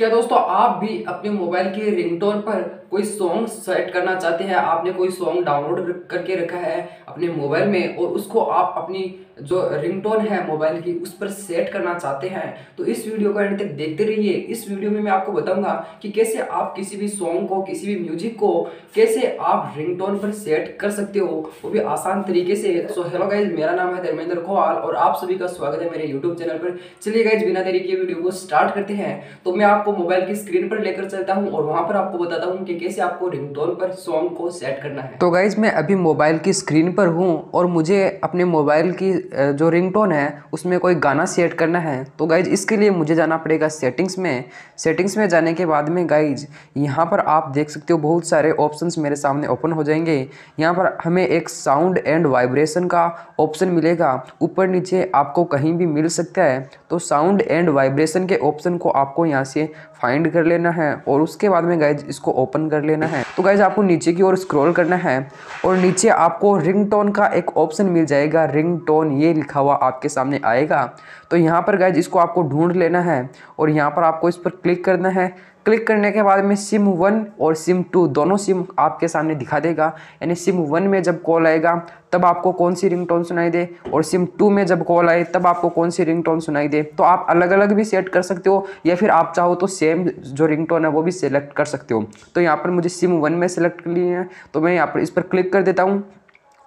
क्या दोस्तों आप भी अपने मोबाइल के रिंगटोन पर कोई सॉन्ग सेट करना चाहते हैं? आपने कोई सॉन्ग डाउनलोड करके रखा है अपने मोबाइल में और उसको आप अपनी जो रिंगटोन है मोबाइल की उस पर सेट करना चाहते हैं तो इस वीडियो को एंड तक देखते रहिए। इस वीडियो में मैं आपको बताऊँगा कि कैसे आप किसी भी सॉन्ग को, किसी भी म्यूज़िक को कैसे आप रिंगटोन पर सेट कर सकते हो, वो भी आसान तरीके से। सो हेलो गाइज़ मेरा नाम है धर्मेंद्र खोवाल और आप सभी का स्वागत है मेरे यूट्यूब चैनल पर। चलिए गाइज़ बिना देरी के वीडियो को स्टार्ट करते हैं। तो मैं आपको मोबाइल की स्क्रीन पर लेकर चलता हूँ और वहाँ पर आपको बताता हूँ कि कैसे आपको रिंगटोन पर सॉन्ग को सेट करना है। तो गाइज़ मैं अभी मोबाइल की स्क्रीन पर हूँ और मुझे अपने मोबाइल की जो रिंगटोन है, उसमें कोई गाना सेट करना है। तो गाइज़ इसके लिए मुझे जाना पड़ेगा सेटिंग्स में। सेटिंग्स में जाने के बाद में गाइज़ यहाँ पर आप देख सकते हो बहुत सारे ऑप्शंस मेरे सामने ओपन हो जाएँगे। यहाँ पर हमें एक साउंड एंड वाइब्रेशन का ऑप्शन मिलेगा। ऊपर नीचे आपको कहीं भी मिल सकता है। तो साउंड एंड वाइब्रेशन के ऑप्शन को आपको यहाँ से फाइंड कर लेना है और उसके बाद में गाइज़ इसको ओपन कर लेना है। तो गाइज़ आपको नीचे की ओर स्क्रॉल करना है और नीचे आपको रिंगटोन का एक ऑप्शन मिल जाएगा। रिंगटोन ये लिखा हुआ आपके सामने आएगा। तो यहाँ पर गाइज़ इसको आपको ढूंढ लेना है और यहाँ पर आपको इस पर क्लिक करना है। क्लिक करने के बाद में सिम वन और सिम टू, दोनों सिम आपके सामने दिखा देगा। यानी सिम वन में जब कॉल आएगा, तब आपको कौन सी रिंगटोन सुनाई दे? और सिम टू में जब कॉल आए, तब आपको कौन सी रिंगटोन सुनाई दे? तो आप अलग अलग भी सेट कर सकते हो, या फिर आप चाहो तो सेम जो रिंगटोन है, वो भी सिलेक्ट कर सकते हो। तो यहाँ पर मुझे सिम वन में सेलेक्ट कर लिए हैं तो मैं यहाँ पर इस पर क्लिक कर देता हूँ।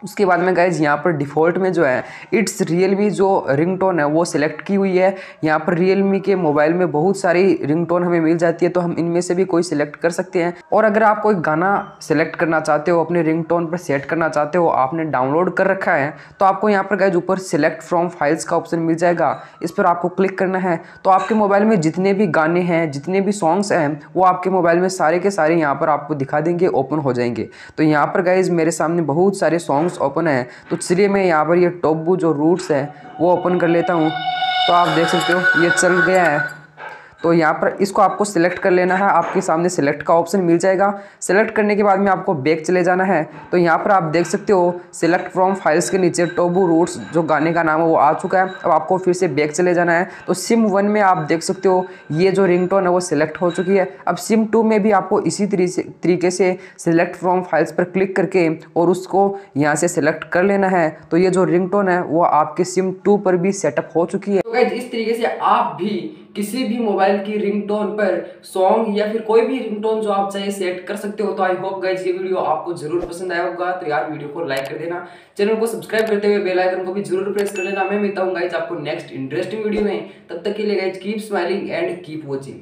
उसके बाद में गाइज़ यहाँ पर डिफ़ॉल्ट में जो है इट्स रियलमी जो रिंगटोन है, वो सिलेक्ट की हुई है। यहाँ पर रियलमी के मोबाइल में बहुत सारी रिंगटोन हमें मिल जाती है तो हम इनमें से भी कोई सिलेक्ट कर सकते हैं। और अगर आप कोई गाना सिलेक्ट करना चाहते हो, अपने रिंगटोन पर सेट करना चाहते हो, आपने डाउनलोड कर रखा है तो आपको यहाँ पर गाइज़ ऊपर सिलेक्ट फ्रॉम फाइल्स का ऑप्शन मिल जाएगा। इस पर आपको क्लिक करना है तो आपके मोबाइल में जितने भी गाने हैं, जितने भी सॉन्ग्स हैं, वो आपके मोबाइल में सारे के सारे यहाँ पर आपको दिखा देंगे ओपन हो जाएँगे। तो यहाँ पर गाइज़ मेरे सामने बहुत सारे सॉन्ग्स सॉन्ग्स ओपन है तो चलिए मैं यहाँ पर ये टोबू जो रूट्स है, वो ओपन कर लेता हूँ। तो आप देख सकते हो, ये चल गया है। तो यहाँ पर इसको आपको सिलेक्ट कर लेना है। आपके सामने सिलेक्ट का ऑप्शन मिल जाएगा। सिलेक्ट करने के बाद में आपको बैक चले जाना है। तो यहाँ पर आप देख सकते हो सिलेक्ट फ्रॉम फाइल्स के नीचे टोबू रूट्स जो गाने का नाम है, वो आ चुका है। अब आपको फिर से बैक चले जाना है। तो सिम वन में आप देख सकते हो, ये जो रिंगटोन है, वो सिलेक्ट हो चुकी है। अब सिम टू में भी आपको इसी तरीके से सिलेक्ट फ्रॉम फाइल्स पर क्लिक करके और उसको यहाँ से सिलेक्ट कर लेना है। तो ये जो रिंगटोन है, वो आपके सिम टू पर भी सेटअप हो चुकी है। तो इस तरीके से आप भी किसी भी मोबाइल की रिंगटोन पर सॉन्ग या फिर कोई भी रिंगटोन जो आप चाहे सेट कर सकते हो तो आई होप गाइज़ ये वीडियो आपको ज़रूर पसंद आया होगा। तो यार वीडियो को लाइक कर देना। चैनल को सब्सक्राइब करते हुए बेल आइकन को भी ज़रूर प्रेस कर लेना। मैं मिलता हूँ गाइज़ आपको नेक्स्ट इंटरेस्टिंग वीडियो में। तब तक के लिए guys keep smiling and keep watching